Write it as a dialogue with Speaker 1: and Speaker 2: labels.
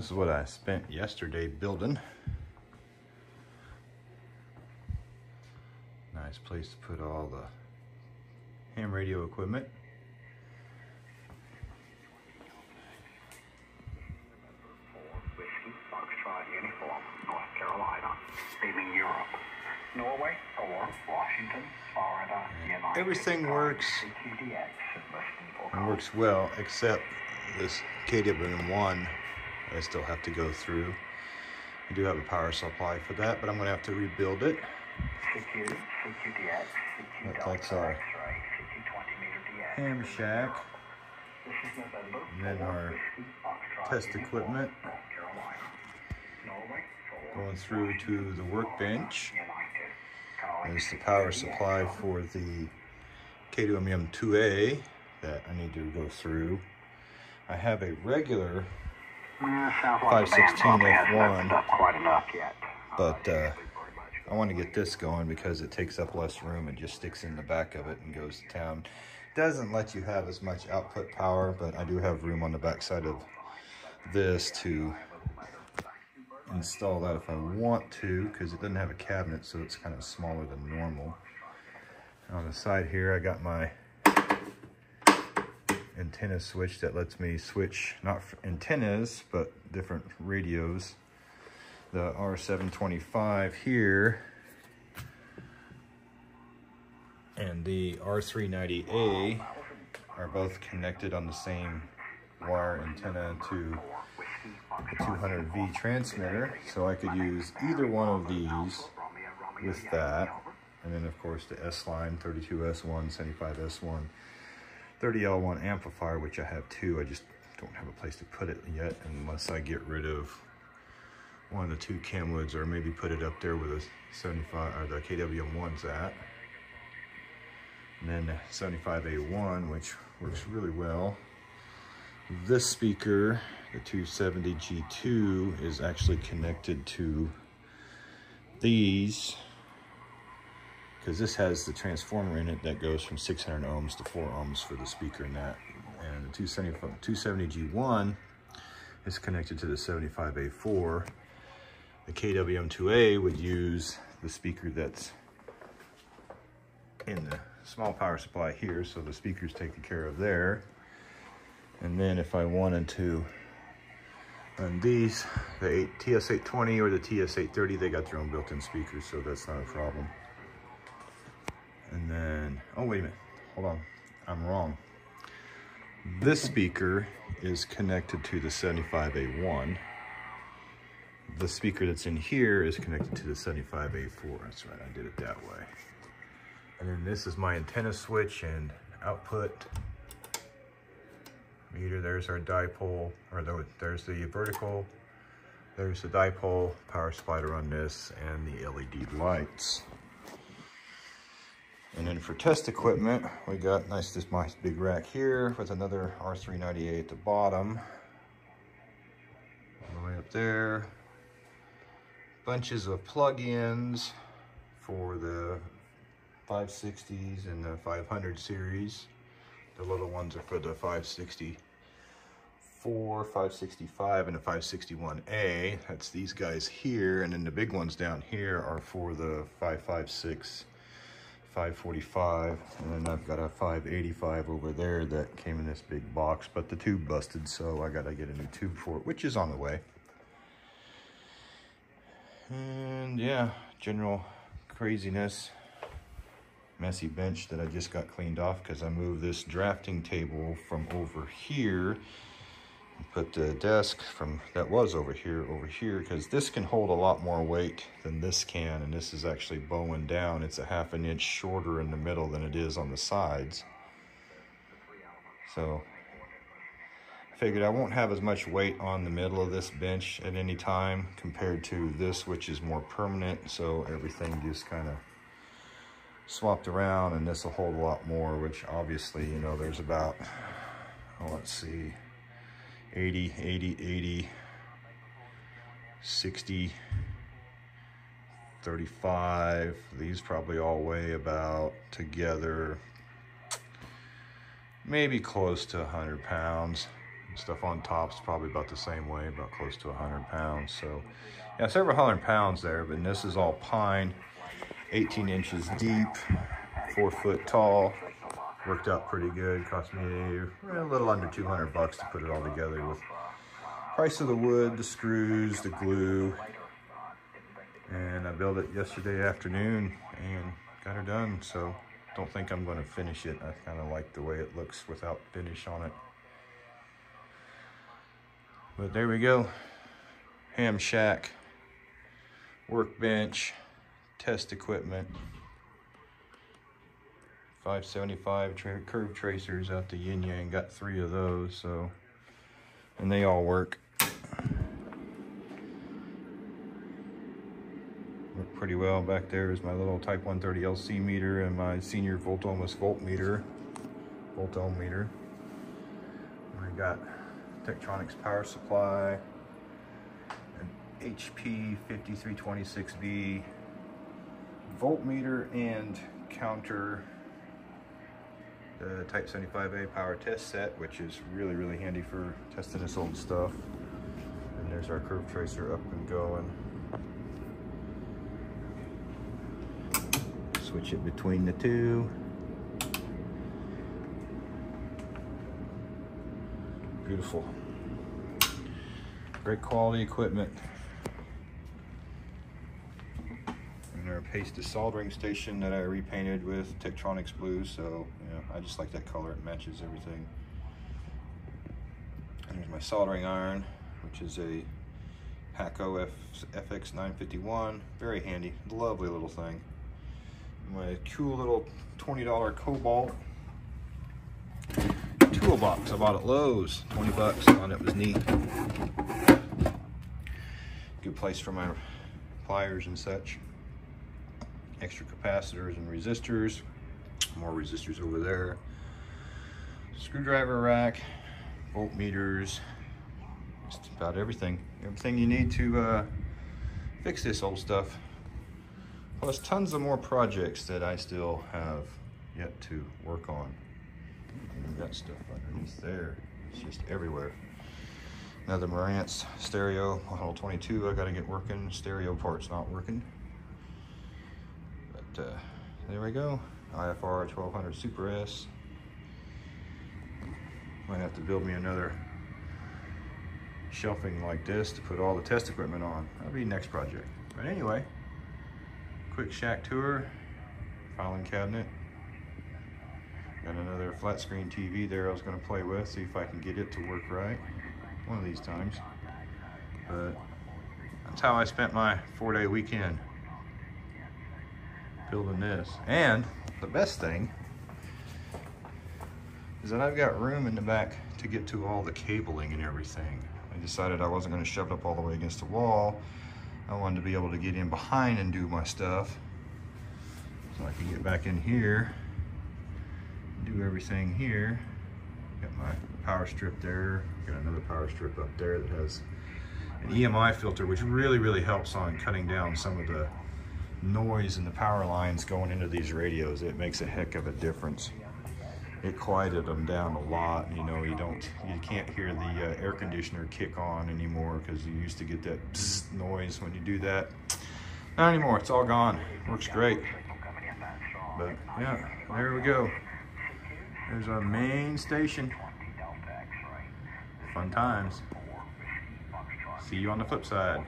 Speaker 1: This is what I spent yesterday building. Nice place to put all the ham radio equipment.
Speaker 2: Whiskey, Foxtrot Uniform, North Carolina, leaving Europe, Norway, or Washington, Florida, United
Speaker 1: Everything works.
Speaker 2: And listening for
Speaker 1: It
Speaker 2: calls.
Speaker 1: works well, except this KWM1 I still have to go through. I do have a power supply for that, but I'm gonna have to rebuild it.
Speaker 2: CQ, CQDX, CQ
Speaker 1: That-
Speaker 2: Delta
Speaker 1: that's our
Speaker 2: X-ray, CQ20 meter DX.
Speaker 1: Ham shack.
Speaker 2: This is November
Speaker 1: And then our test equipment.
Speaker 2: North Carolina, Norway, for
Speaker 1: Going through to the workbench. There's the power supply for the KWM2A that I need to go through. I have a regular, 516
Speaker 2: probably hasn't
Speaker 1: F1.
Speaker 2: opened up quite enough yet.
Speaker 1: but uh, I want to get this going because it takes up less room. It just sticks in the back of it and goes to town. Doesn't let you have as much output power, but I do have room on the back side of this to install that if I want to because it doesn't have a cabinet so it's kind of smaller than normal. On the side here I got my antenna switch that lets me switch not antennas but different radios. The R725 here and the R390A are both connected on the same wire antenna to the 200V transmitter. So I could use either one of these with that. And then of course the S-Line 32S1, 75S1, 30L1 amplifier, which I have two. I just don't have a place to put it yet unless I get rid of one of the two Kenwoods or maybe put it up there with the 75 or the KWM1's at. And then the 75A1, which works really well. This speaker, the 270G2, is actually connected to these because this has the transformer in it that goes from 600 ohms to 4 ohms for the speaker and that. And the 270, 270G1 is connected to the 75A4. The KWM2A would use the speaker that's in the small power supply here, so the speaker's taken care of there. And then if I wanted to run these, the TS820 or the TS830, they got their own built-in speakers, so that's not a problem. And then, oh wait a minute, hold on, I'm wrong. This speaker is connected to the 75A1. The speaker that's in here is connected to the 75A4. That's right, I did it that way. And then this is my antenna switch and output meter. There's our dipole, or the, there's the vertical. There's the dipole, power to run this, and the LED lights. And then for test equipment, we got nice this nice big rack here with another R398 at the bottom. All the way up there. Bunches of plug-ins for the 560s and the 500 series. The little ones are for the 564, 565, and the 561A. That's these guys here. And then the big ones down here are for the 556, 545. And then I've got a 585 over there that came in this big box, but the tube busted, so I gotta get a new tube for it, which is on the way. And yeah, general craziness messy bench that I just got cleaned off because I moved this drafting table from over here put the desk from that was over here over here because this can hold a lot more weight than this can and this is actually bowing down. It's a half an inch shorter in the middle than it is on the sides. So I figured I won't have as much weight on the middle of this bench at any time compared to this which is more permanent so everything just kind of swapped around and this will hold a lot more which obviously you know there's about oh, let's see 80 80 80 60 35 these probably all weigh about together maybe close to 100 pounds Stuff on top's probably about the same way, about close to 100 pounds. So yeah, several hundred pounds there, but this is all pine, 18 inches deep, four foot tall. Worked out pretty good. Cost me a little under 200 bucks to put it all together with price of the wood, the screws, the glue. And I built it yesterday afternoon and got her done. So don't think I'm going to finish it. I kind of like the way it looks without finish on it. But there we go. Ham shack, workbench, test equipment. 575 tra curve tracers out the yin yang got three of those so and they all work. Work pretty well back there is my little type 130 LC meter and my senior volt voltmeter volt ohm meter. I got Tektronix power supply an HP 5326B voltmeter and counter the Type 75A power test set, which is really, really handy for testing this old stuff. And there's our curve tracer up and going. Switch it between the two. Beautiful. Great quality equipment. And our pasted soldering station that I repainted with Tektronix blue. So, I just like that color. It matches everything. And here's my soldering iron, which is a Hakko F FX951. Very handy, lovely little thing. My cool little $20 Kobalt toolbox I bought at Lowe's. 20 bucks on it was neat. Good place for my pliers and such extra capacitors and resistors. More resistors over there. Screwdriver rack, voltmeters, just about everything. Everything you need to uh, fix this old stuff. Plus tons of more projects that I still have yet to work on. And got stuff underneath there. It's just everywhere. Another Marantz stereo, model 22 I gotta get working. Stereo part's not working But uh, there we go. IFR 1200 Super S. Might have to build me another shelving like this to put all the test equipment on. That'll be next project. But anyway, quick shack tour, filing cabinet. Got another flat screen TV there I was gonna play with, see if I can get it to work right one of these times. But that's how I spent my four day weekend building this. And the best thing is that I've got room in the back to get to all the cabling and everything. I decided I wasn't gonna shove it up all the way against the wall. I wanted to be able to get in behind and do my stuff. So I can get back in here, do everything here. Got my power strip there. Got another power strip up there that has an EMI filter, which really, really helps on cutting down some of the noise in the power lines going into these radios. It makes a heck of a difference. It quieted them down a lot. You know, you don't, you can't hear the uh, air conditioner kick on anymore because you used to get that noise when you do that. Not anymore. It's all gone. Works great. But yeah, there we go. There's our main station. Fun times. See you on the flip side.